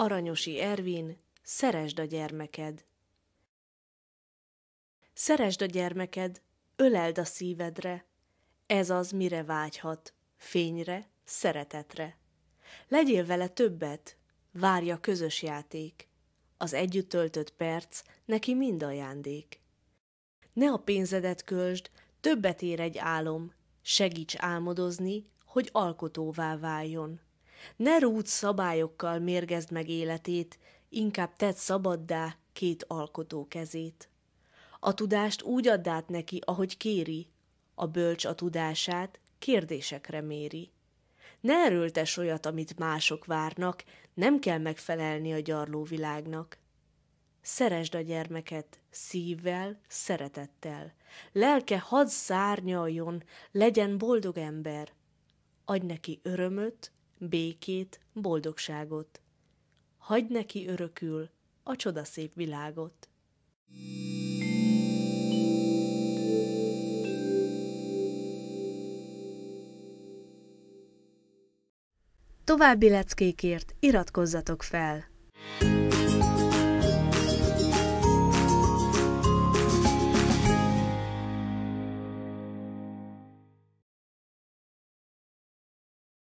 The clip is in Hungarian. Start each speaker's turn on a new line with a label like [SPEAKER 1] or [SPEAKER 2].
[SPEAKER 1] Aranyosi Ervin, szeresd a gyermeked. Szeresd a gyermeked, öleld a szívedre, ez az, mire vágyhat, fényre, szeretetre. Legyél vele többet, várja közös játék, az együtt töltött perc neki mind ajándék. Ne a pénzedet költsd, többet ér egy álom, segíts álmodozni, hogy alkotóvá váljon. Ne rúd szabályokkal mérgezd meg életét, inkább tedd szabaddá két alkotó kezét. A tudást úgy add át neki, ahogy kéri, a bölcs a tudását kérdésekre méri. Ne erőltes olyat, amit mások várnak, nem kell megfelelni a gyarló világnak. Szeresd a gyermeket szívvel, szeretettel. Lelke hadd szárnyaljon, legyen boldog ember. Adj neki örömöt, békét, boldogságot. Hagy neki örökül a csodaszép világot. További leckékért iratkozzatok fel!